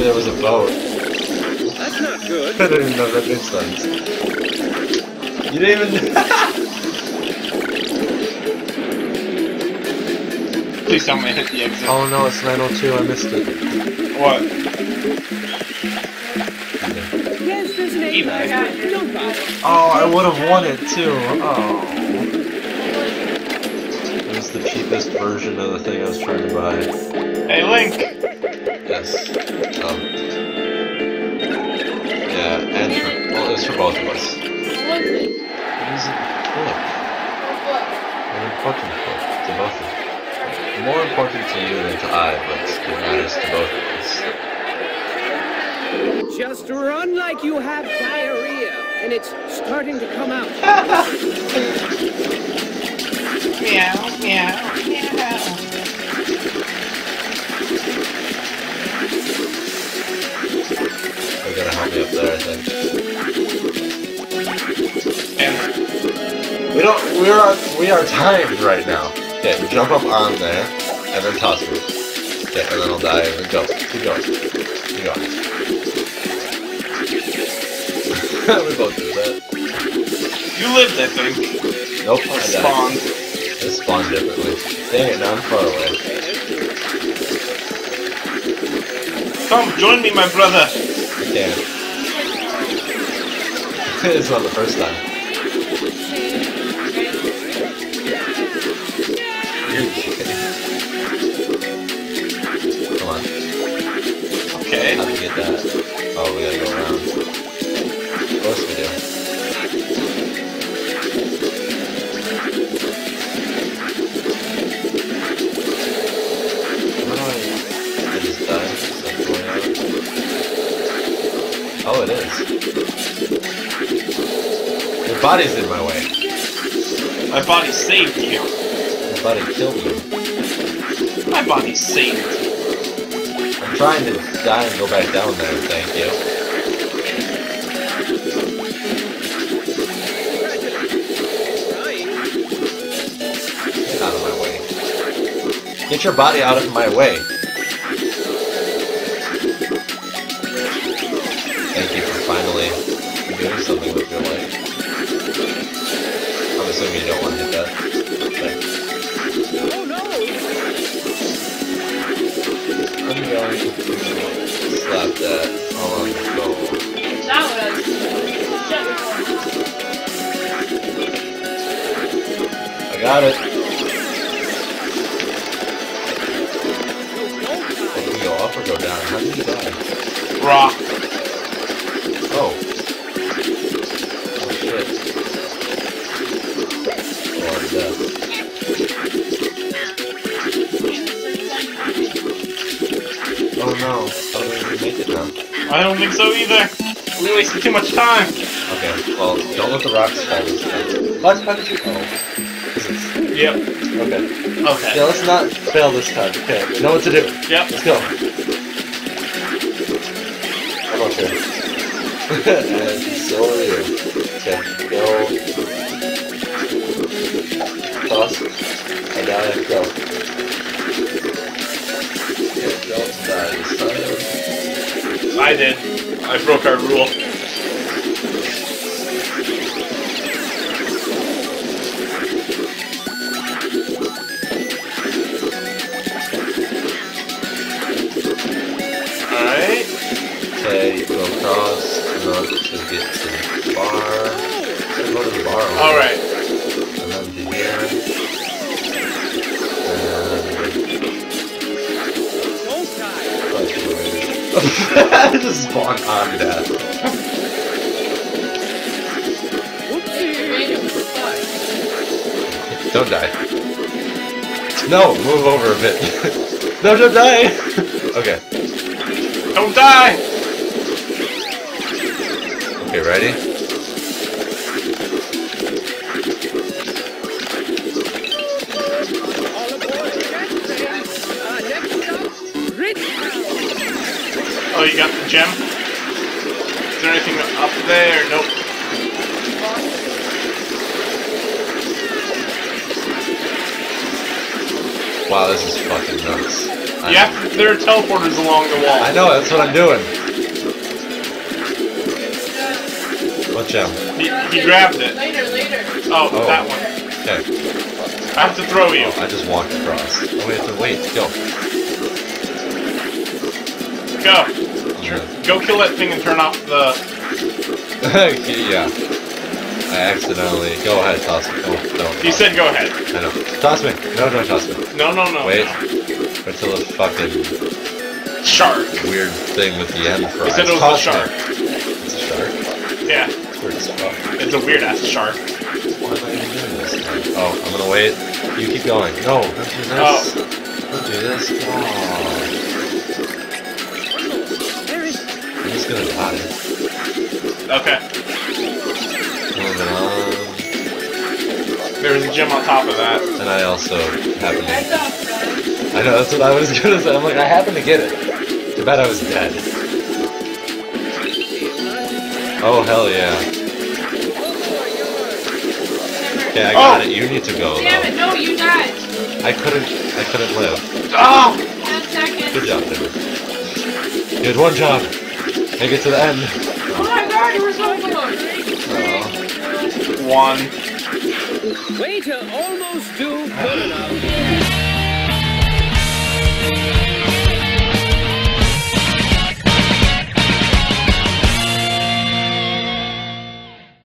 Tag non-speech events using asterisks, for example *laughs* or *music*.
knew there was a boat. That's not good. I didn't even know that made sense. You didn't even. *laughs* Please tell me I hit the exit. oh no, it's 902. I missed it. What? Yes, there's an Eva. egg. Don't bother. Oh, I would have won it too. Oh. It was the cheapest version of the thing I was trying to buy. Hey, Link! Yes. Um. Yeah, and for, well, it's for both of us. What was it? It is a book. An important book to both of us. More important to you than to I, but it matters to both of us. Just run like you have diarrhea, and it's starting to come out. *laughs* Meow, meow, meow. Help me up there, I think. And We don't. We are. We are timed right now. Okay, jump up on there, and then toss me. Okay, and then I'll die, and then go. Keep going. Keep going. *laughs* we both do that. you lived, I think. Nope, I spawned. It spawned differently. Dang it, now I'm far away. Come, join me, my brother. I can't. It's not the first time. Come on. Okay. How do we get that? Oh, we gotta go around. Body's in my way. My body saved you. My body killed you. My body saved you. I'm trying to die and go back down there, thank you. Get out of my way. Get your body out of my way. Thank you for finally doing something with your life. I'm you don't want to hit that. Okay. Oh no! I'm going to slap that all on the phone. That was. Shut. I got it. Oh, do we go up or go down? How did you die? Rock. Oh no. How do we make it now? I don't think so either. We wasted too much time. Okay, well, don't let the rocks fall this time. What? How did you... Oh. This is... Yep. Okay. Okay. Yeah, let's not fail this time. Okay, we know what to do. Yep. Let's go. I'm up here. and so are you. Okay, go. I did. I broke our rule. Alright. Okay, go across, not to get to the bar. So go to the bar. Alright. And then to here. Just spawned on death. Whoopsie. Random fuck. Don't die. No, move over a bit. *laughs* no, don't die! okay. Don't die! Okay, ready? Oh, you got the gem? Is there anything up there? Nope. Wow, this is fucking nuts. You have to, there are teleporters along the wall. I know, that's what I'm doing. What gem? He, he grabbed it. Later, later. Oh, Oh. that one. Okay. I have to throw you. Oh, I just walked across. Oh, we have to wait. Go. Go. Go kill that thing and turn off the. *laughs* yeah. I accidentally. Go ahead, toss me. Don't, don't. He toss said go ahead. I know. Toss me. No, don't toss me. No, no, no. Wait. no. Until the fucking Shark. weird thing with the end fries. said it was a Toss me. shark. It's a shark? Yeah. It's weird as fuck. It's a weird ass shark. Why am I even doing this? Oh, I'm gonna wait. You keep going. No, don't do this. Oh. Don't do this. Oh. Just gonna. Okay. Moving on. There's a gem on top of that. And I also happen to. I know, that's what I was *laughs* gonna say. I'm like, I happen to get it. Too bad I was dead. Oh, hell yeah. Okay, I got Oh! it. You need to go, Damn it, no, you died. I couldn't, I couldn't live. Oh! 10 seconds. Good job, Timmy. You had one job. Make it to the end. Oh my god, you were so close. Oh. One. Way to almost do good enough.